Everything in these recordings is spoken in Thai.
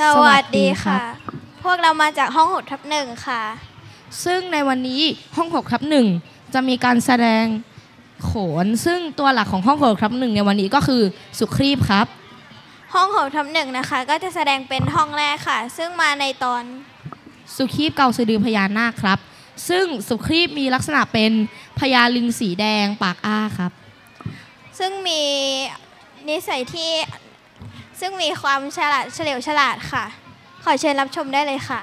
สวัสดีค่ะ พวกเรามาจากห้องหกทับหนึ่งค่ะ ซึ่งในวันนี้ห้อง6ทับหนึ่งจะมีการแสดงโขน ซึ่งตัวหลักของห้อง6ทับหนึ่งในวันนี้ก็คือสุครีบครับ ห้องหกทับหนึ่งนะคะ ก็จะแสดงเป็นห้องแรกค่ะ ซึ่งมาในตอนสุครีบเกาสะดือพญานาคครับ ซึ่งสุครีบมีลักษณะเป็นพญาลิงสีแดงปากอ้าครับ ซึ่งมีนิสัยที่ ซึ่งมีความฉลาดเฉลียวฉลาดค่ะ ขอเชิญรับชมได้เลยค่ะ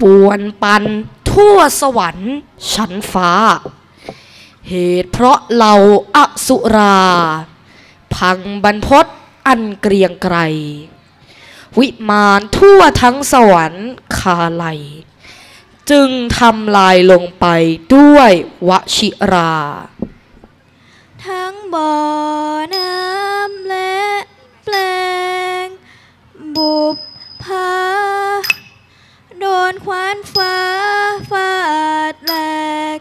ปวนปันทั่วสวรรค์ชั้นฟ้า เหตุเพราะเราอสุรา พังบรรพศอันเกรียงไกร วิมานทั่วทั้งสวรรค์คาไลยจึงทำลายลงไปด้วยวชิรา ทั้งบ่อน้ำและแปลง บุบพา โดนควานฟ้าฟาดแหลก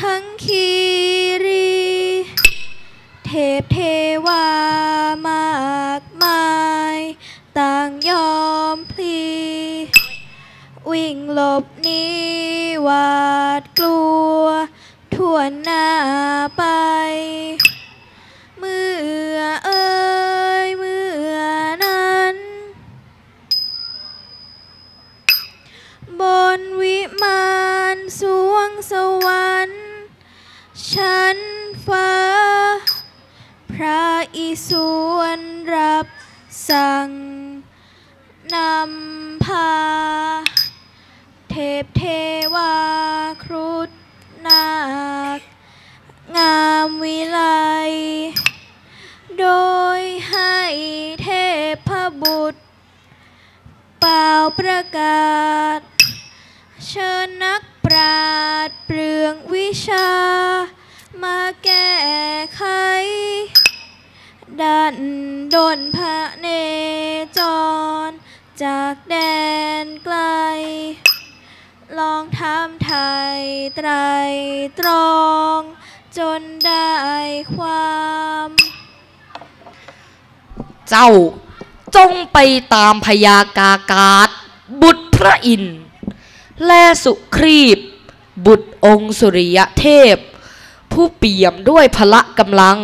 ทั้งคีรี เทพเทวามากมาย ต่างยอมพลี วิ่งหลบหนีหวาดกลัวทั่วหน้าไป ชั้นฟ้า พระอิศวรรับสั่งนำพา เทพเทวาครุฑนาค งามวิไล โดยให้เทพบุตร เป่าประกาศ เชิญนักปราดเปลืองวิชา ดันดนพระเนจร จากแดนไกล ลองทำไทยไตรตรอง จนได้ความ เจ้าจงไปตามพยากากาศ บุตรพระอินทร์และสุครีบ บุตรองค์สุริยเทพ ผู้เปี่ยมด้วยพละกำลัง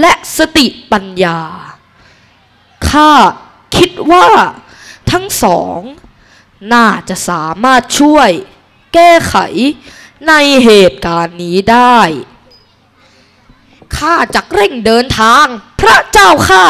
และสติปัญญา ข้าคิดว่าทั้งสอง น่าจะสามารถช่วยแก้ไขในเหตุการณ์นี้ได้ ข้าจะเร่งเดินทาง พระเจ้าข้า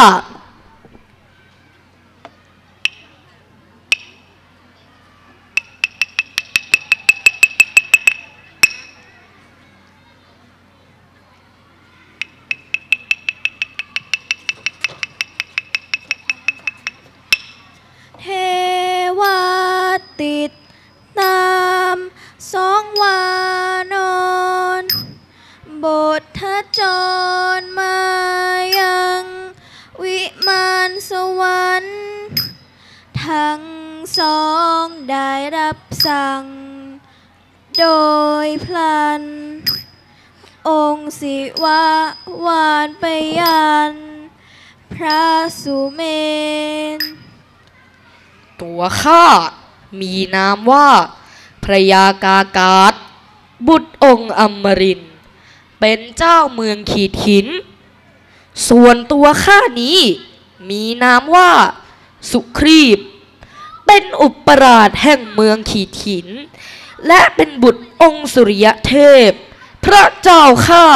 มานสวรรค์ ทั้งสองได้รับสั่ง โดยพลัน องค์ศิวะวานไปยัน พระสุเมน ตัวข้ามีนามว่าพระยากากาศบุตรองค์อมริน เป็นเจ้าเมืองขีดหิน ส่วนตัวข้านี้ มีนามว่า สุครีบ เป็นอุปราชแห่งเมืองขีดหิน และเป็นบุตรองค์สุริยเทพ พระเจ้าข้า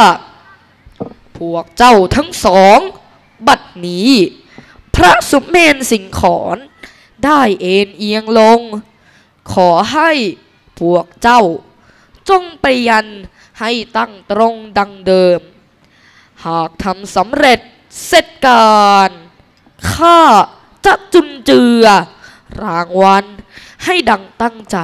พวกเจ้าทั้งสอง บัดนี้ พระสุเมนสิงขอนได้เอ็นเอียงลง ขอให้พวกเจ้า จงไปยันให้ตั้งตรงดังเดิม หากทำสำเร็จเสร็จการ ข้าจะจุนเจือรางวัลให้ดังตั้งใจ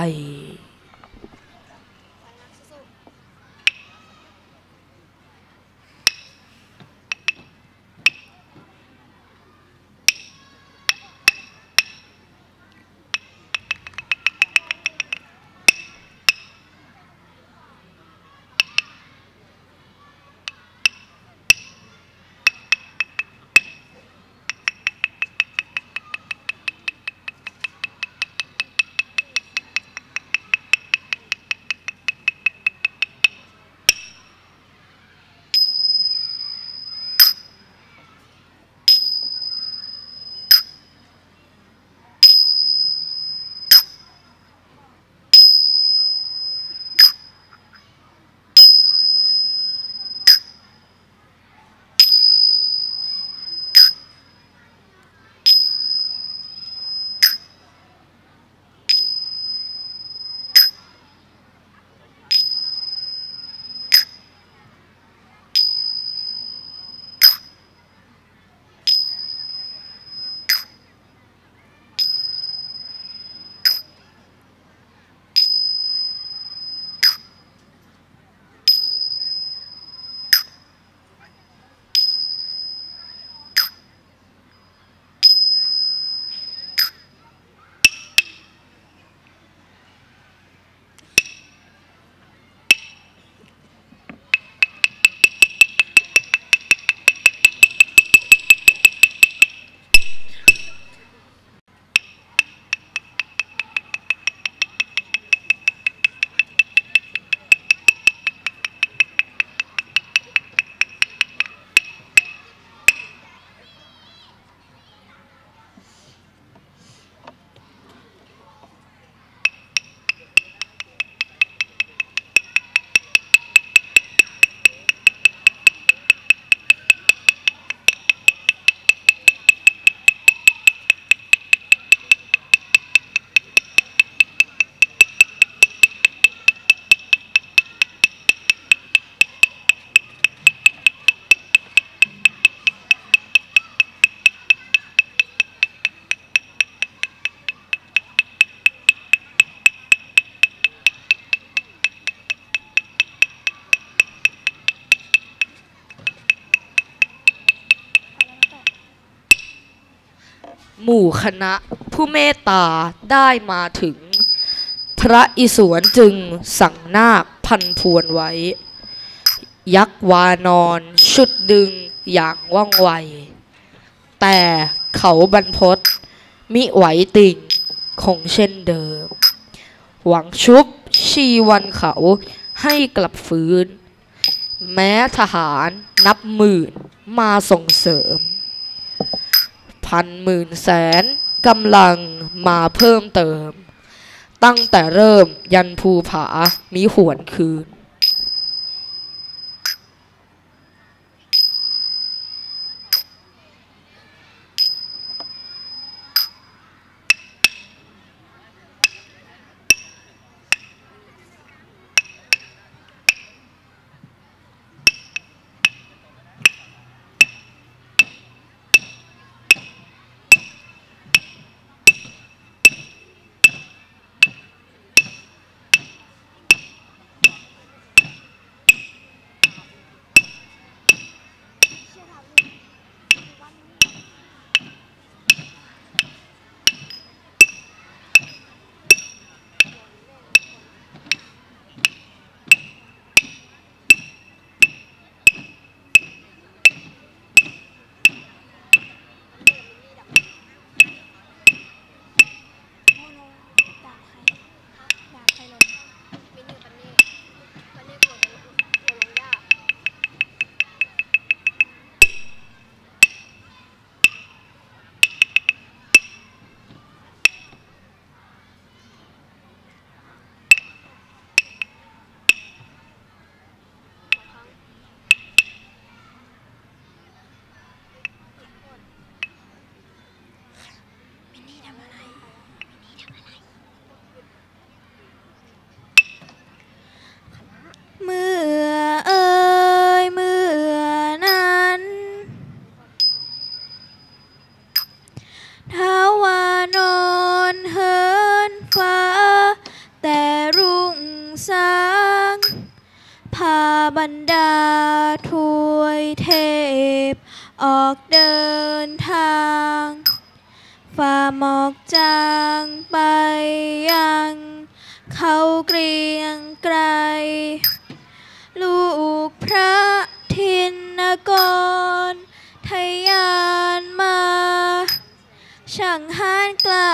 หมู่คณะผู้เมตตาได้มาถึง พระอิศวรจึงสั่งนาคพันพวนไว้ ยักษ์วานอนชุดดึงอย่างว่องไว แต่เขาบรรพตมิไหวติ่งคงเช่นเดิม หวังชุบชีวันเขาให้กลับฟื้น แม้ทหารนับหมื่นมาส่งเสริม พันหมื่นแสนกำลังมาเพิ่มเติม ตั้งแต่เริ่มยันภูผามีหวนคืน เดินทางฝ่าหมอกจางไปยัง เขาเกรียงไกร ลูกพระทินนกรทยานมา ช่างหานกล้า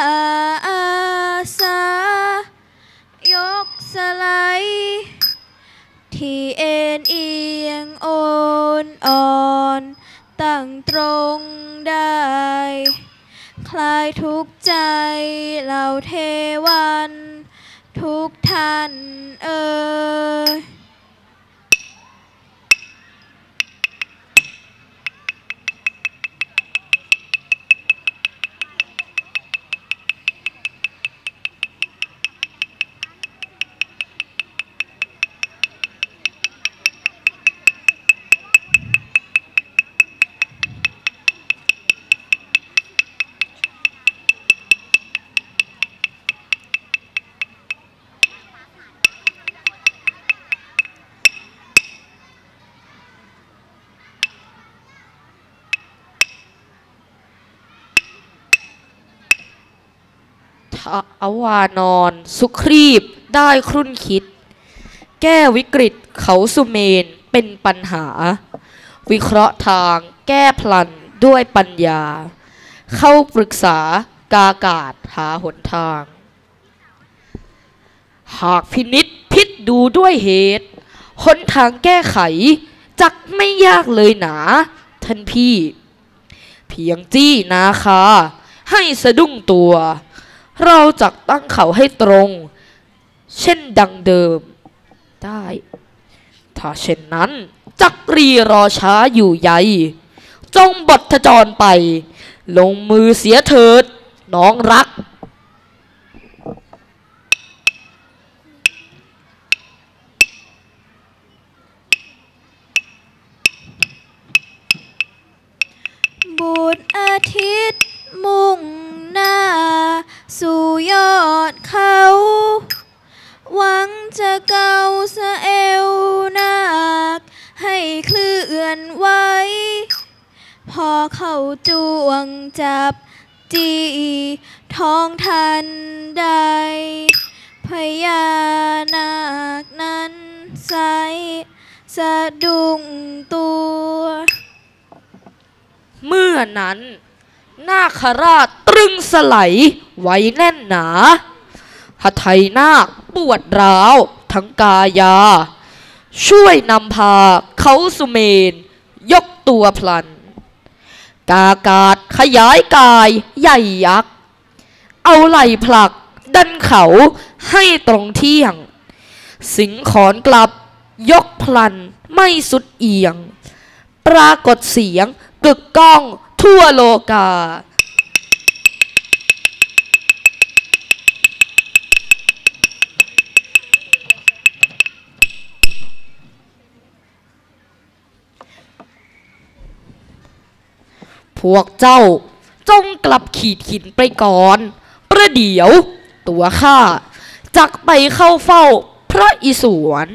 ตรงได้ คลายทุกใจเหล่าเทวัน ทุกท่านเอ่ย ท้าวานอนสุครีบได้ครุ่นคิด แก้วิกฤตเขาสุเมนเป็นปัญหา วิเคราะห์ทางแก้พลันด้วยปัญญา เข้าปรึกษากากาศหาหนทาง หากพินิษพิษดูด้วยเหตุหนทางแก้ไข จักไม่ยากเลยหนา ท่านพี่ เพียงจี้นาคา ให้สะดุ้งตัว เราจักตั้งเขาให้ตรง เช่นดังเดิม ได้ ถ้าเช่นนั้น จักรีรอช้าอยู่ใหญ่จงบทจรไป ลงมือเสียเถิด น้องรัก บุตรอาทิตย์มุ่งหน้า สู่ยอดเขา หวังจะเกาสะเอวนาค ให้เคลื่อนไหวพอเข้าจวงจับจีท้องทันใด พญานาคนั้นใสสะดุ้งตัว เมื่อนั้น นาคราชตรึงสไลไว้แน่นหนาหไทยนาคปวดร้าว ทั้งกายา ช่วยนำพาเขาสุเมน ยกตัวพลัน กากาดขยายกายใหญ่ยักษ์ เอาไหล่ผลักดันเขาให้ตรงเที่ยง สิงขอนกลับยกพลันไม่สุดเอียง ปรากฏเสียงกึกก้อง ทั่วโลกา พวกเจ้าจงกลับขีดหินไปก่อน ประเดี๋ยว ตัวข้าจักไปเข้าเฝ้าพระอิศวร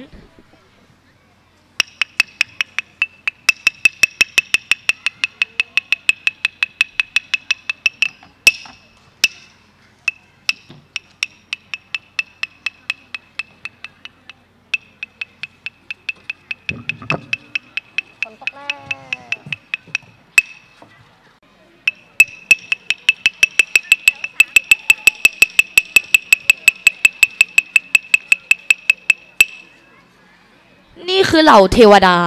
นี่คือเหล่าเทวดา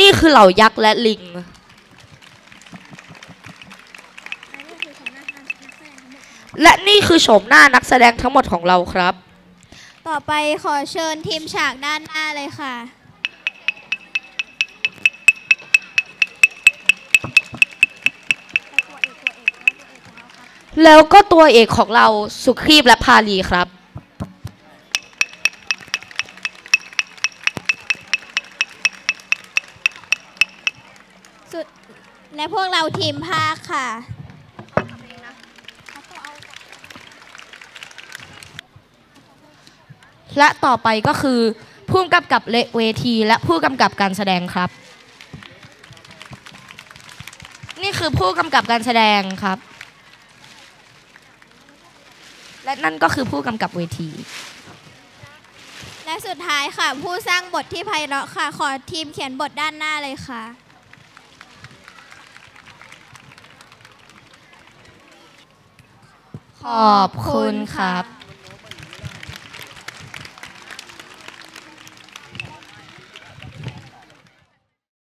นี่คือเหล่ายักษ์และลิง และนี่ คือโฉมหน้านักแสดงทั้งหมดของเราครับ ต่อไปขอเชิญทีมฉากด้านหน้าเลยค่ะ แล้วก็ตัวเอกของเราสุขีบและพาลีครับ สุดและพวกเราทีมภาคค่ะ และต่อไปก็คือผู้กำกับกับเวที และผู้กำกับการแสดงครับ นี่คือผู้กำกับการแสดงครับ และนั่นก็คือผู้กำกับเวที และสุดท้ายค่ะ ผู้สร้างบทที่ไพเราะค่ะ ขอทีมเขียนบทด้านหน้าเลยค่ะขอบคุณครับ